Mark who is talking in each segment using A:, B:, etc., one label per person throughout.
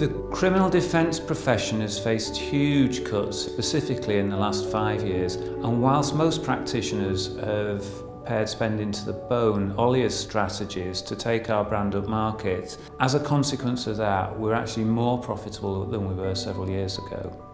A: The criminal defence profession has faced huge cuts, specifically in the last five years, and whilst most practitioners have pared spending to the bone, Ollie's strategy is to take our brand up market. As a consequence of that, we're actually more profitable than we were several years ago.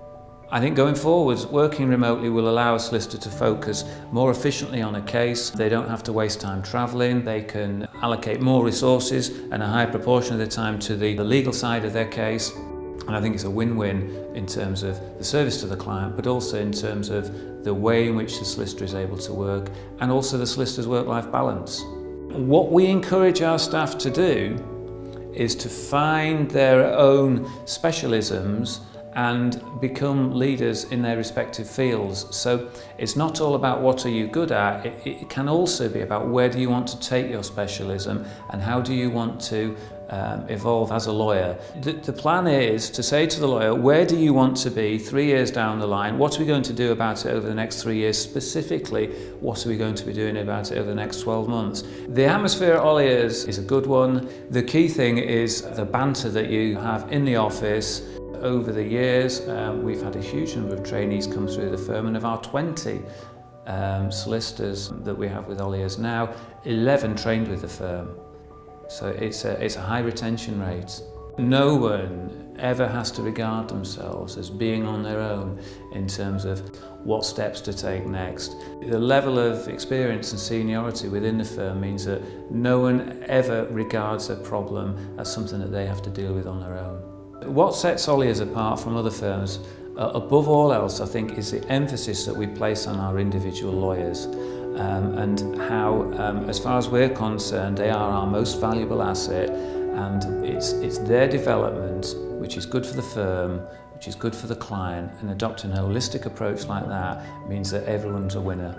A: I think going forwards, working remotely will allow a solicitor to focus more efficiently on a case. They don't have to waste time travelling. They can allocate more resources and a higher proportion of their time to the, the legal side of their case. And I think it's a win-win in terms of the service to the client, but also in terms of the way in which the solicitor is able to work and also the solicitor's work-life balance. What we encourage our staff to do is to find their own specialisms and become leaders in their respective fields. So it's not all about what are you good at, it, it can also be about where do you want to take your specialism and how do you want to um, evolve as a lawyer. The, the plan is to say to the lawyer, where do you want to be three years down the line? What are we going to do about it over the next three years? Specifically, what are we going to be doing about it over the next 12 months? The atmosphere at Olliers is a good one. The key thing is the banter that you have in the office, over the years, um, we've had a huge number of trainees come through the firm, and of our 20 um, solicitors that we have with Olliers now, 11 trained with the firm. So it's a, it's a high retention rate. No one ever has to regard themselves as being on their own in terms of what steps to take next. The level of experience and seniority within the firm means that no one ever regards a problem as something that they have to deal with on their own. What sets Ollie's apart from other firms, uh, above all else, I think, is the emphasis that we place on our individual lawyers um, and how, um, as far as we're concerned, they are our most valuable asset and it's, it's their development which is good for the firm, which is good for the client and adopting a holistic approach like that means that everyone's a winner.